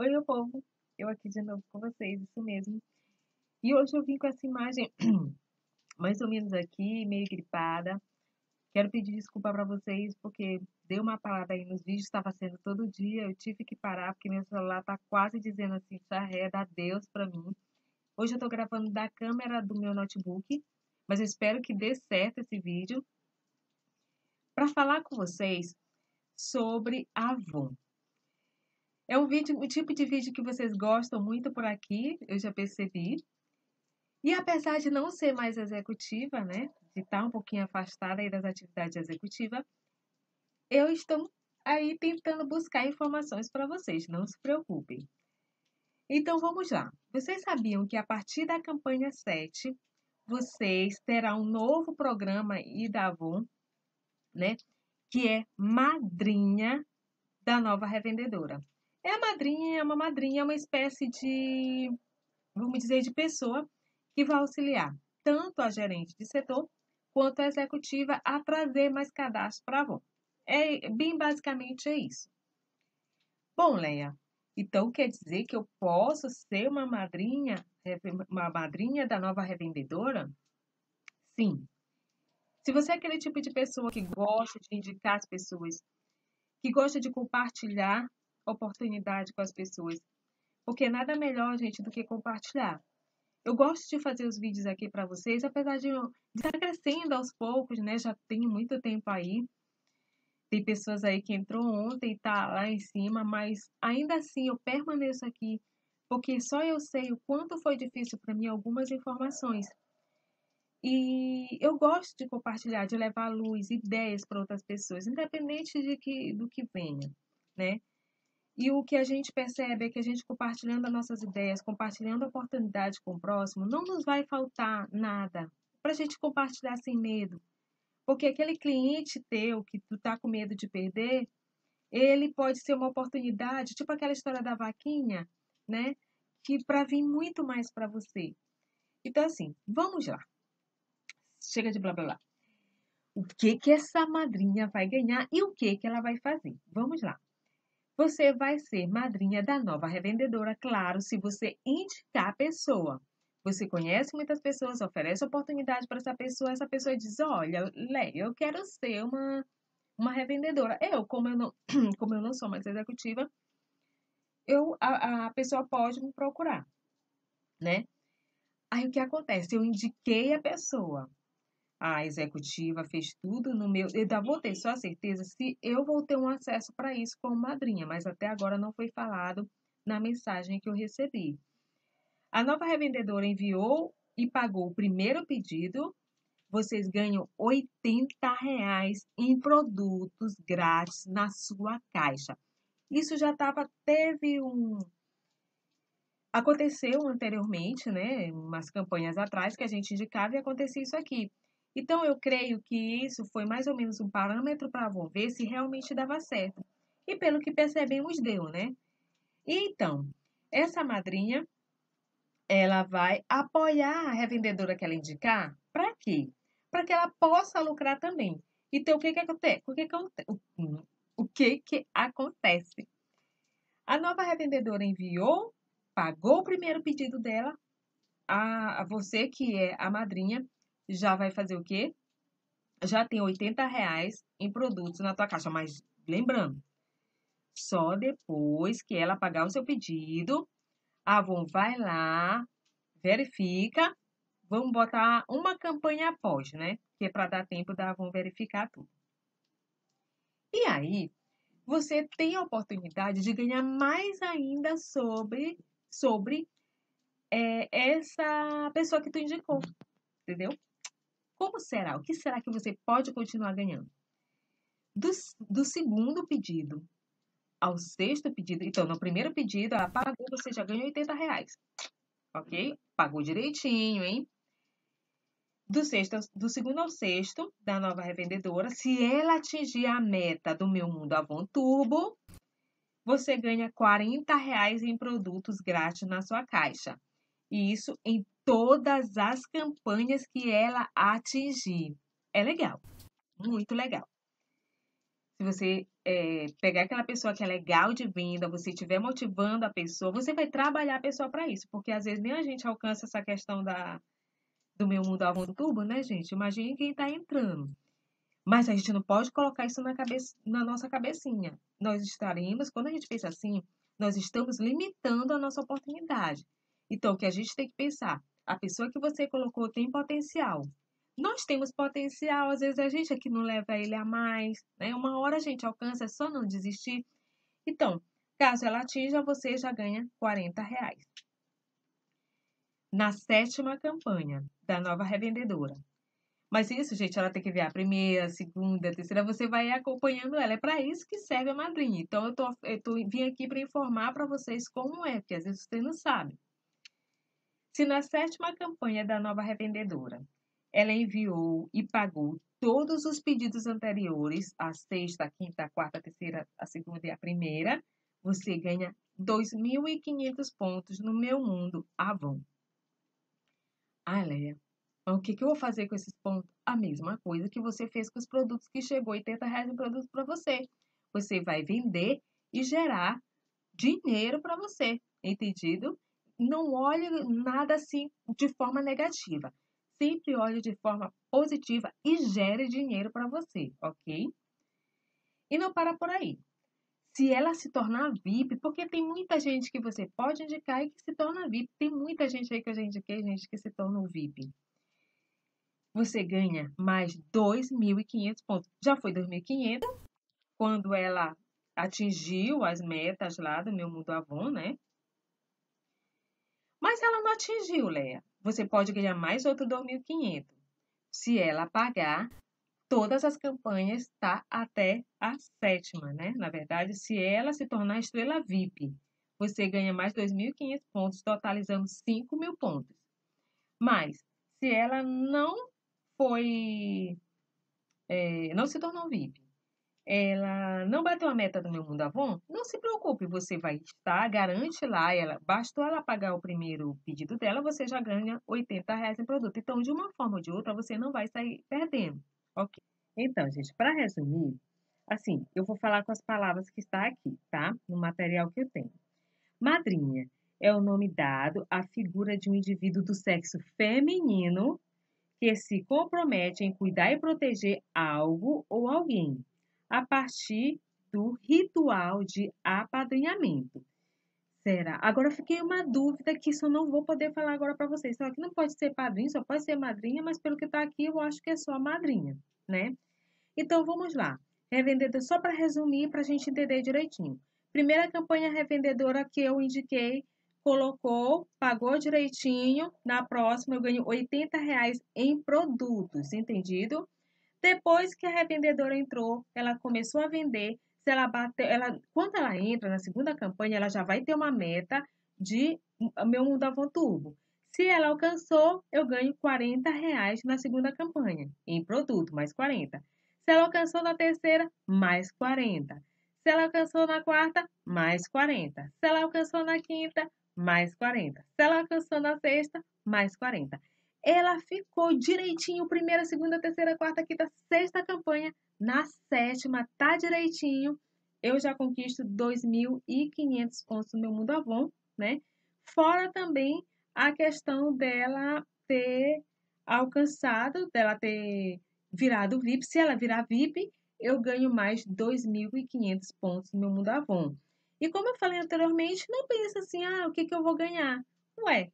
Oi, meu povo, eu aqui de novo com vocês, isso mesmo. E hoje eu vim com essa imagem mais ou menos aqui, meio gripada. Quero pedir desculpa para vocês porque deu uma parada aí nos vídeos, estava sendo todo dia, eu tive que parar porque meu celular tá quase dizendo assim, ré, dá Deus para mim. Hoje eu tô gravando da câmera do meu notebook, mas eu espero que dê certo esse vídeo. Para falar com vocês sobre Avon. É um vídeo, o tipo de vídeo que vocês gostam muito por aqui, eu já percebi. E apesar de não ser mais executiva, né, de estar um pouquinho afastada aí das atividades executivas, eu estou aí tentando buscar informações para vocês, não se preocupem. Então vamos lá. Vocês sabiam que a partir da campanha 7, vocês terão um novo programa aí da Avon, né, que é Madrinha da Nova Revendedora. É a madrinha, é uma madrinha, é uma espécie de, vamos dizer, de pessoa que vai auxiliar tanto a gerente de setor quanto a executiva a trazer mais cadastros para a Avon. É, bem basicamente é isso. Bom, Leia, então quer dizer que eu posso ser uma madrinha, uma madrinha da nova revendedora? Sim. Se você é aquele tipo de pessoa que gosta de indicar as pessoas, que gosta de compartilhar oportunidade com as pessoas. Porque nada melhor, gente, do que compartilhar. Eu gosto de fazer os vídeos aqui para vocês, apesar de, de estar crescendo aos poucos, né? Já tem muito tempo aí. Tem pessoas aí que entrou ontem e tá lá em cima, mas ainda assim eu permaneço aqui porque só eu sei o quanto foi difícil para mim algumas informações. E eu gosto de compartilhar, de levar luz, ideias para outras pessoas, independente de que, do que venha, né? E o que a gente percebe é que a gente compartilhando as nossas ideias, compartilhando a oportunidade com o próximo, não nos vai faltar nada para a gente compartilhar sem medo. Porque aquele cliente teu que tu tá com medo de perder, ele pode ser uma oportunidade, tipo aquela história da vaquinha, né? Que para vir muito mais para você. Então assim, vamos lá. Chega de blá blá blá. O que que essa madrinha vai ganhar e o que que ela vai fazer? Vamos lá. Você vai ser madrinha da nova revendedora, claro, se você indicar a pessoa. Você conhece muitas pessoas, oferece oportunidade para essa pessoa, essa pessoa diz: Olha, Lé, eu quero ser uma, uma revendedora. Eu, como eu não, como eu não sou mais executiva, eu, a, a pessoa pode me procurar, né? Aí o que acontece? Eu indiquei a pessoa a executiva fez tudo no meu. Eu vou ter só a certeza se eu vou ter um acesso para isso como madrinha, mas até agora não foi falado na mensagem que eu recebi. A nova revendedora enviou e pagou o primeiro pedido. Vocês ganham 80 reais em produtos grátis na sua caixa. Isso já estava, teve um. Aconteceu anteriormente, né? Umas campanhas atrás que a gente indicava e acontecia isso aqui. Então, eu creio que isso foi mais ou menos um parâmetro para ver se realmente dava certo. E pelo que percebemos, deu, né? E então, essa madrinha, ela vai apoiar a revendedora que ela indicar. Para quê? Para que ela possa lucrar também. Então, o que que acontece? O que que, o que que acontece? A nova revendedora enviou, pagou o primeiro pedido dela, a, a você que é a madrinha, já vai fazer o quê? Já tem 80 reais em produtos na tua caixa. Mas lembrando, só depois que ela pagar o seu pedido, a Avon vai lá, verifica. Vamos botar uma campanha após, né? Que é para dar tempo da Avon verificar tudo. E aí, você tem a oportunidade de ganhar mais ainda sobre, sobre é, essa pessoa que tu indicou, entendeu? Como será? O que será que você pode continuar ganhando? Do, do segundo pedido ao sexto pedido, então, no primeiro pedido, ela pagou, você já ganhou 80 reais. Ok? Pagou direitinho, hein? Do, sexto, do segundo ao sexto, da nova revendedora, se ela atingir a meta do Meu Mundo Avon Turbo, você ganha 40 reais em produtos grátis na sua caixa. E isso em todas as campanhas que ela atingir. É legal, muito legal. se você é, pegar aquela pessoa que é legal de venda, você estiver motivando a pessoa, você vai trabalhar a pessoa para isso, porque às vezes nem a gente alcança essa questão da, do meu mundo ao turbo, né, gente? Imagine quem está entrando. Mas a gente não pode colocar isso na, cabeça, na nossa cabecinha. Nós estaremos, quando a gente pensa assim, nós estamos limitando a nossa oportunidade. Então, o que a gente tem que pensar? A pessoa que você colocou tem potencial. Nós temos potencial, às vezes a gente aqui não leva ele a mais, né? Uma hora a gente alcança, é só não desistir. Então, caso ela atinja, você já ganha 40 reais. Na sétima campanha da nova revendedora. Mas isso, gente, ela tem que ver a primeira, a segunda, a terceira, você vai acompanhando ela. É para isso que serve a madrinha. Então, eu, tô, eu tô, vim aqui para informar para vocês como é, porque às vezes vocês não sabem. Se na sétima campanha da nova revendedora ela enviou e pagou todos os pedidos anteriores, a sexta, a quinta, a quarta, a terceira, a segunda e a primeira, você ganha 2.500 pontos no meu mundo Avon. Ah, Leia, o que, que eu vou fazer com esses pontos? A mesma coisa que você fez com os produtos que chegou 80 reais em produto para você. Você vai vender e gerar dinheiro para você, entendido? Não olhe nada assim de forma negativa sempre olhe de forma positiva e gere dinheiro para você, ok? E não para por aí. Se ela se tornar VIP, porque tem muita gente que você pode indicar e que se torna VIP. Tem muita gente aí que eu já indiquei, gente, que se torna um VIP. Você ganha mais 2.500 pontos. Já foi 2.500 quando ela atingiu as metas lá do meu Mundo Avon, né? Mas ela não atingiu, Leia você pode ganhar mais outro 2.500 se ela pagar todas as campanhas tá até a sétima, né? Na verdade, se ela se tornar estrela VIP, você ganha mais 2.500 pontos, totalizando 5.000 pontos. Mas, se ela não foi, é, não se tornou VIP, ela não bateu a meta do meu Mundo Avon, não se preocupe, você vai estar, garante lá, ela, bastou ela pagar o primeiro pedido dela, você já ganha 80 reais em produto. Então, de uma forma ou de outra, você não vai sair perdendo, ok? Então, gente, para resumir, assim, eu vou falar com as palavras que está aqui, tá? No material que eu tenho. Madrinha é o nome dado à figura de um indivíduo do sexo feminino que se compromete em cuidar e proteger algo ou alguém a partir do ritual de apadrinhamento. Será? Agora fiquei uma dúvida que isso eu não vou poder falar agora para vocês. Só que não pode ser padrinho, só pode ser madrinha, mas pelo que está aqui eu acho que é só madrinha, né? Então vamos lá. Revendedor, só para resumir, para a gente entender direitinho. Primeira campanha revendedora que eu indiquei, colocou, pagou direitinho. Na próxima eu ganho 80 reais em produtos, entendido? Depois que a revendedora entrou, ela começou a vender. Se ela bater, ela, quando ela entra na segunda campanha, ela já vai ter uma meta de meu mundo Avon Turbo. Se ela alcançou, eu ganho 40 reais na segunda campanha, em produto, mais 40. Se ela alcançou na terceira, mais 40. Se ela alcançou na quarta, mais 40. Se ela alcançou na quinta, mais 40. Se ela alcançou na sexta, mais 40 ela ficou direitinho, primeira, segunda, terceira, quarta, quinta, sexta campanha. Na sétima, tá direitinho. Eu já conquisto 2.500 pontos no meu Mundo Avon, né? Fora também a questão dela ter alcançado, dela ter virado VIP. Se ela virar VIP, eu ganho mais 2.500 pontos no meu Mundo Avon. E como eu falei anteriormente, não pensa assim, ah, o que, que eu vou ganhar? Ué,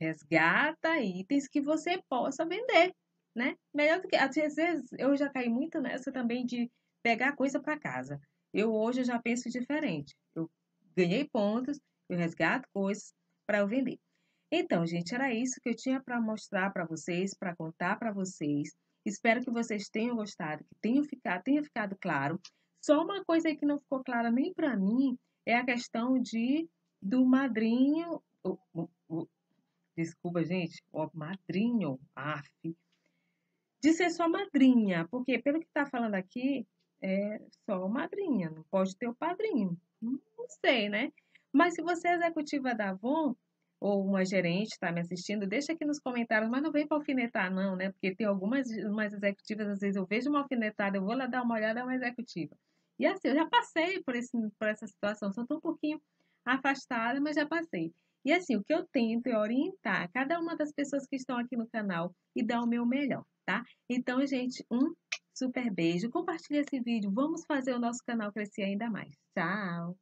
Resgata itens que você possa vender, né? Melhor do que às vezes eu já caí muito nessa também de pegar coisa para casa. Eu hoje já penso diferente. Eu ganhei pontos, eu resgato coisas para eu vender. Então, gente, era isso que eu tinha para mostrar para vocês, para contar para vocês. Espero que vocês tenham gostado, que tenham ficado, tenha ficado claro. Só uma coisa que não ficou clara nem para mim é a questão de do madrinho, desculpa, gente, o madrinho, af, de ser só madrinha, porque pelo que está falando aqui, é só madrinha, não pode ter o padrinho. Não sei, né? Mas se você é executiva da Avon, ou uma gerente está me assistindo, deixa aqui nos comentários, mas não vem para alfinetar não, né? Porque tem algumas umas executivas, às vezes eu vejo uma alfinetada, eu vou lá dar uma olhada, é uma executiva. E assim, eu já passei por, esse, por essa situação, só estou um pouquinho afastada, mas já passei. E assim, o que eu tento é orientar cada uma das pessoas que estão aqui no canal e dar o meu melhor, tá? Então, gente, um super beijo. Compartilhe esse vídeo. Vamos fazer o nosso canal crescer ainda mais. Tchau!